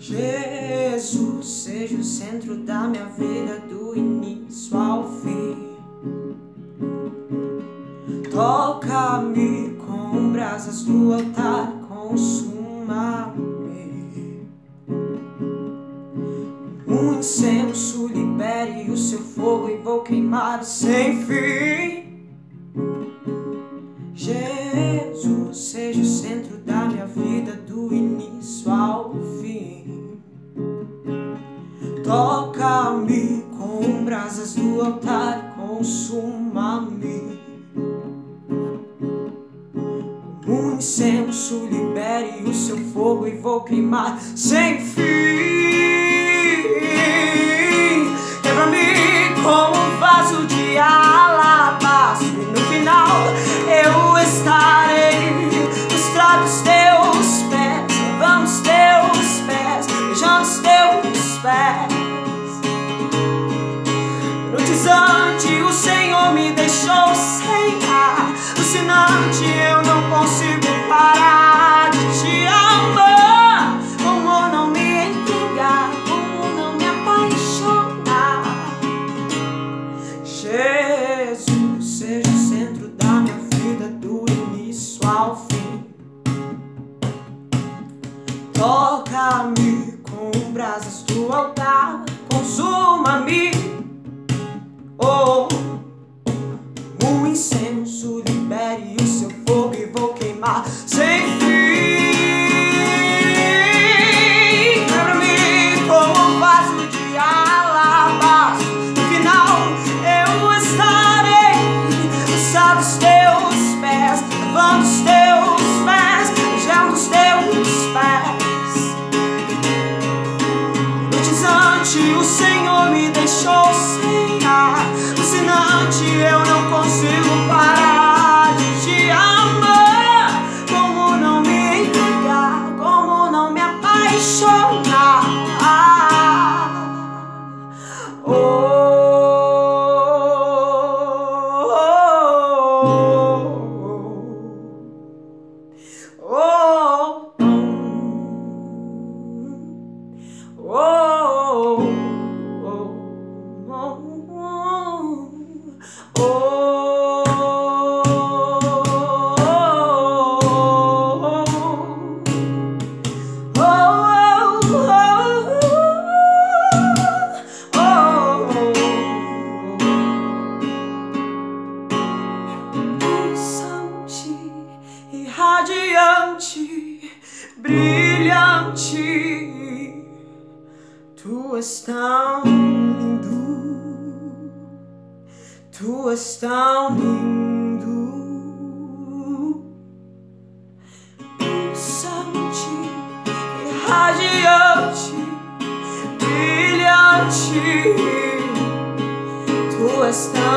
Jesus, seja o centro da minha vida do início ao fim. Toca-me com brasas do altar, consuma-me. Um incenso libere o seu fogo e vou queimar sem fim. Jesus, seja o centro da minha vida do início Toca-me com brasas do altar, consuma-me. Um incenso libere o seu fogo e vou queimar sem fim. Brasas do altar, consuma-me. Brilhante. Tu és tão lindo, tu és tão lindo, pulsante radiante, brilhante. Tu és tão